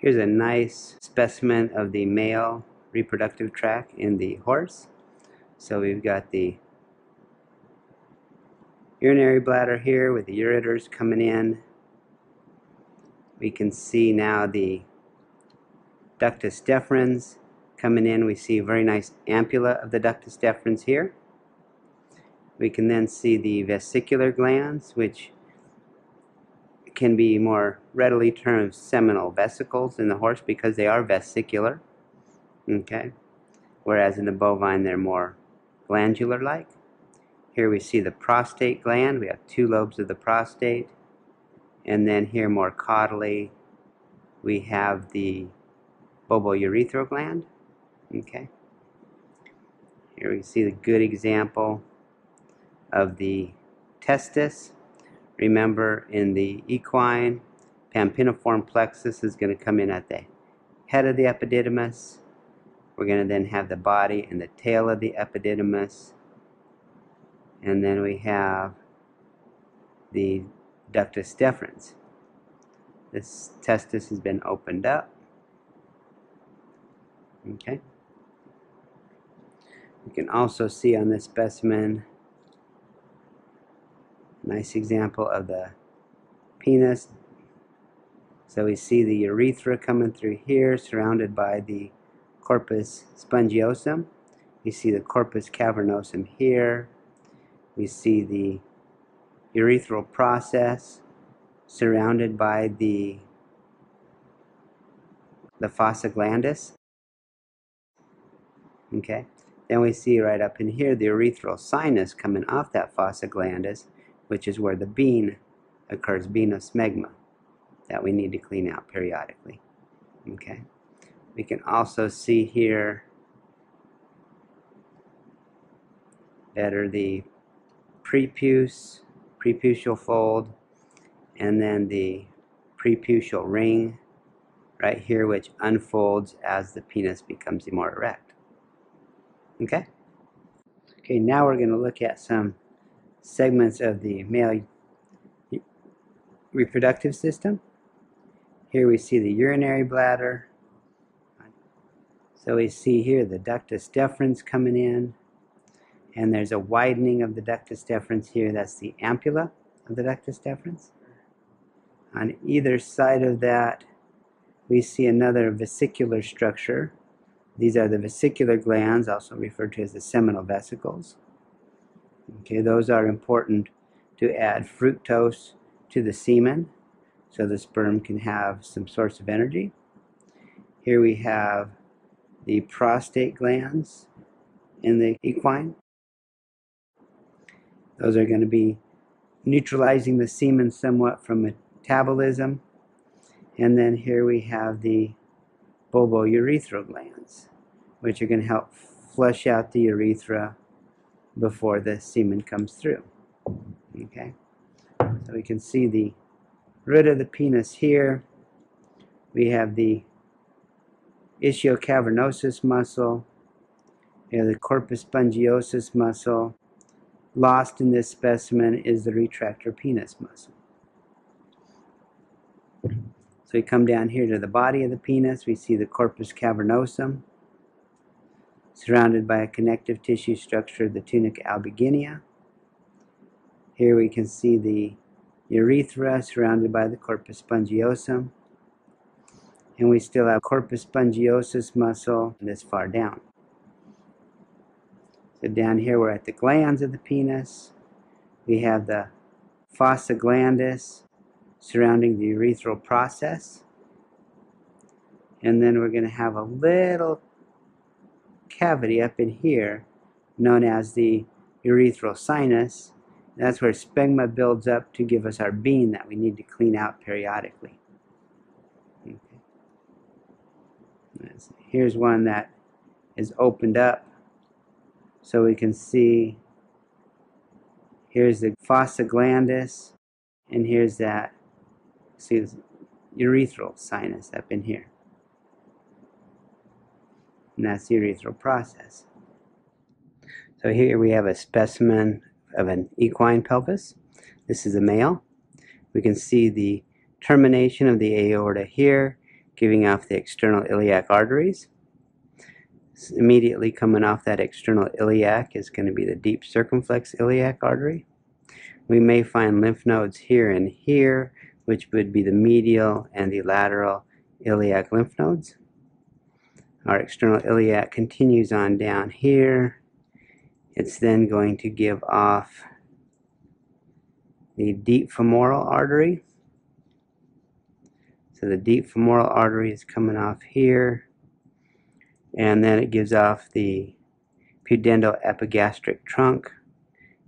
Here's a nice specimen of the male reproductive tract in the horse. So we've got the urinary bladder here with the ureters coming in. We can see now the ductus deferens coming in. We see a very nice ampulla of the ductus deferens here. We can then see the vesicular glands, which can be more readily termed seminal vesicles in the horse because they are vesicular. Okay. Whereas in the bovine, they're more glandular like. Here we see the prostate gland. We have two lobes of the prostate. And then here more caudally, we have the bulbourethral gland. Okay. Here we see the good example of the testis. Remember in the equine, pampiniform plexus is going to come in at the head of the epididymis. We're going to then have the body and the tail of the epididymis. And then we have the ductus deferens. This testis has been opened up. Okay. You can also see on this specimen nice example of the penis. So we see the urethra coming through here surrounded by the corpus spongiosum. We see the corpus cavernosum here. We see the urethral process surrounded by the the fossa glandis. Okay. Then we see right up in here the urethral sinus coming off that fossa glandis, which is where the bean occurs, smegma, that we need to clean out periodically. Okay. We can also see here better the prepuce, preputial fold, and then the preputial ring right here, which unfolds as the penis becomes more erect. Okay? Okay, now we're going to look at some segments of the male reproductive system. Here we see the urinary bladder. So we see here the ductus deferens coming in, and there's a widening of the ductus deferens here. That's the ampulla of the ductus deferens. On either side of that, we see another vesicular structure. These are the vesicular glands, also referred to as the seminal vesicles. Okay, those are important to add fructose to the semen so the sperm can have some source of energy. Here we have the prostate glands in the equine. Those are going to be neutralizing the semen somewhat from metabolism. And then here we have the bulbourethral glands, which are going to help flush out the urethra before the semen comes through. Okay, so we can see the root of the penis here. We have the ischiocavernosus muscle. We have the corpus spongiosus muscle. Lost in this specimen is the retractor penis muscle. So we come down here to the body of the penis. We see the corpus cavernosum surrounded by a connective tissue structure, the tunica albuginea. Here we can see the urethra surrounded by the corpus spongiosum. And we still have corpus spongiosus muscle this far down. So down here we're at the glands of the penis. We have the fossa glandis surrounding the urethral process. And then we're going to have a little cavity up in here known as the urethral sinus. That's where smegma builds up to give us our bean that we need to clean out periodically. Okay. Here's one that is opened up so we can see here's the fossa glandis and here's that see urethral sinus up in here that's the urethral process. So here we have a specimen of an equine pelvis. This is a male. We can see the termination of the aorta here, giving off the external iliac arteries. Immediately coming off that external iliac is going to be the deep circumflex iliac artery. We may find lymph nodes here and here, which would be the medial and the lateral iliac lymph nodes. Our external iliac continues on down here. It's then going to give off the deep femoral artery. So the deep femoral artery is coming off here. And then it gives off the pudendo-epigastric trunk,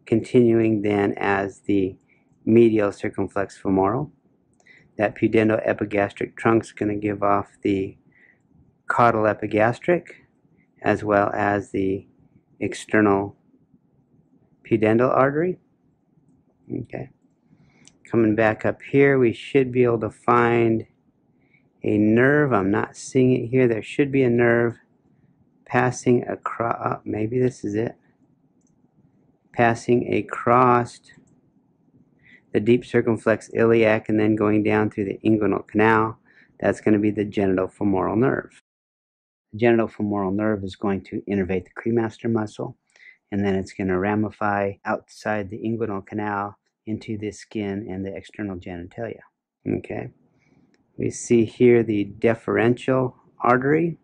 continuing then as the medial circumflex femoral. That pudendo-epigastric trunk is going to give off the caudal epigastric as well as the external pudendal artery. Okay. Coming back up here, we should be able to find a nerve. I'm not seeing it here. There should be a nerve passing across. Oh, maybe this is it. Passing across the deep circumflex iliac and then going down through the inguinal canal. That's going to be the genitofemoral nerve. The genitofemoral nerve is going to innervate the cremaster muscle and then it's going to ramify outside the inguinal canal into the skin and the external genitalia. Okay. We see here the deferential artery,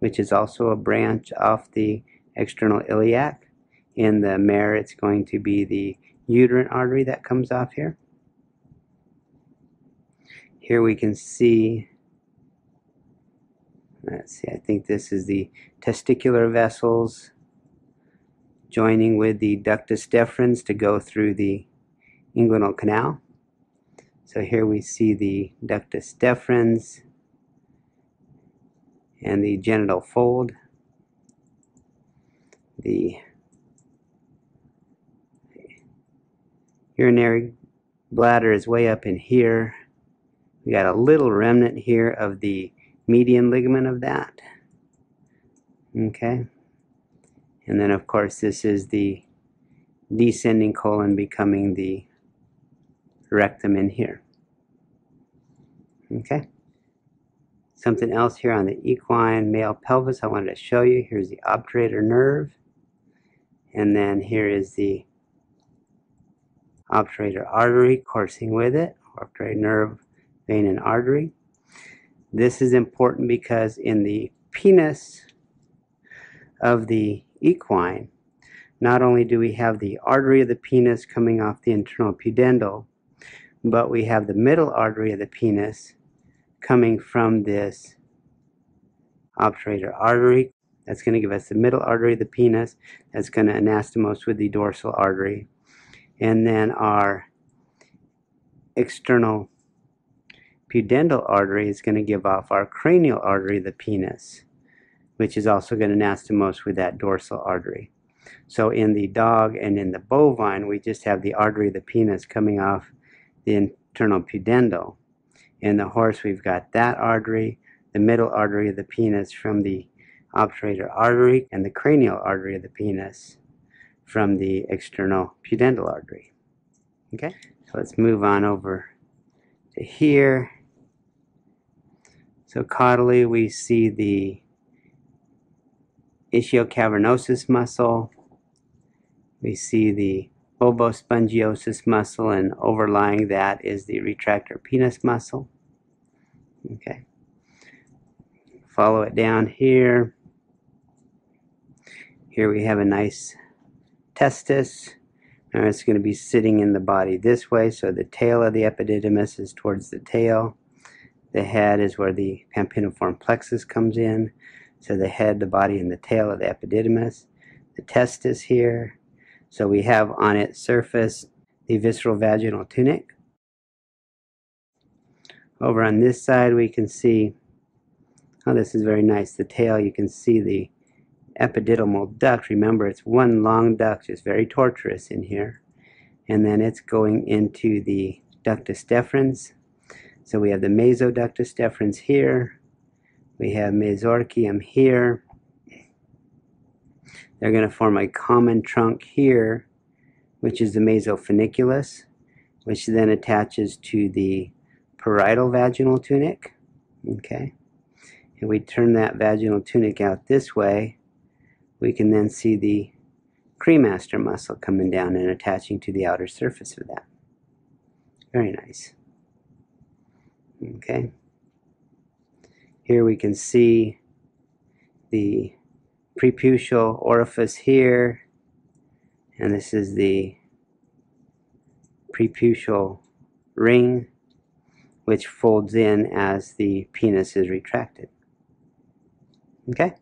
which is also a branch off the external iliac. In the mare, it's going to be the uterine artery that comes off here. Here we can see, let's see, I think this is the testicular vessels joining with the ductus deferens to go through the inguinal canal. So here we see the ductus deferens and the genital fold. The urinary bladder is way up in here. We got a little remnant here of the median ligament of that. Okay. And then of course this is the descending colon becoming the rectum in here. Okay. Something else here on the equine male pelvis I wanted to show you. Here's the obturator nerve. And then here is the obturator artery coursing with it. Obturator nerve, vein, and artery. This is important because in the penis of the equine, not only do we have the artery of the penis coming off the internal pudendal, but we have the middle artery of the penis coming from this obturator artery. That's going to give us the middle artery of the penis. That's going to anastomose with the dorsal artery. And then our external pudendal artery is going to give off our cranial artery the penis which is also going to anastomose with that dorsal artery. So in the dog and in the bovine, we just have the artery of the penis coming off the internal pudendal. In the horse, we've got that artery, the middle artery of the penis from the obturator artery, and the cranial artery of the penis from the external pudendal artery. Okay, so let's move on over to here. So caudally, we see the ischiocavernosus muscle. We see the bulbospongiosus muscle and overlying that is the retractor penis muscle. Okay. Follow it down here. Here we have a nice testis. Now it's going to be sitting in the body this way, so the tail of the epididymis is towards the tail. The head is where the pampiniform plexus comes in. So the head, the body, and the tail of the epididymis. The testis is here. So we have on its surface the visceral vaginal tunic. Over on this side we can see, oh this is very nice, the tail, you can see the epididymal duct. Remember it's one long duct, it's very tortuous in here. And then it's going into the ductus deferens. So we have the mesoductus deferens here, we have mesorchium here. They're going to form a common trunk here, which is the mesofuniculus, which then attaches to the parietal vaginal tunic. Okay. And we turn that vaginal tunic out this way, we can then see the cremaster muscle coming down and attaching to the outer surface of that. Very nice. Okay. Here we can see the preputial orifice here, and this is the preputial ring, which folds in as the penis is retracted. Okay?